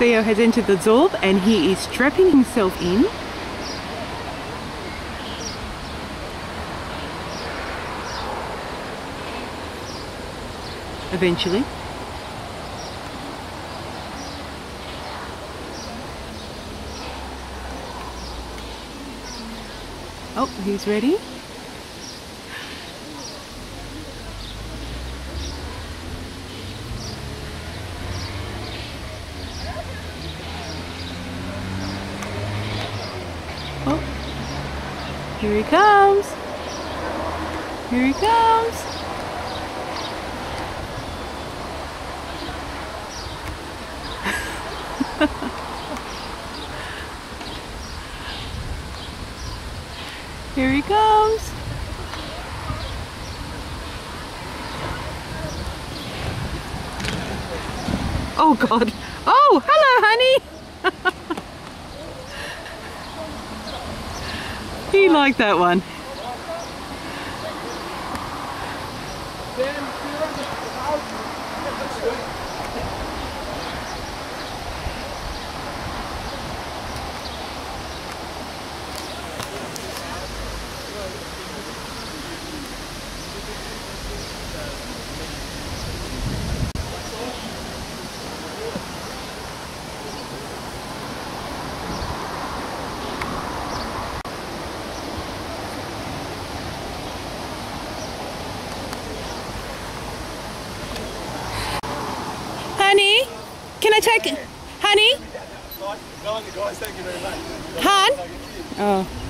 Theo has entered the Zorb and he is strapping himself in. Eventually. Oh, he's ready. Oh, here he comes. Here he comes. Here he comes. Oh God. Oh, hello, honey. he liked that one. Honey, can I take? Honey, Go guys. Thank you very much. Han. Oh.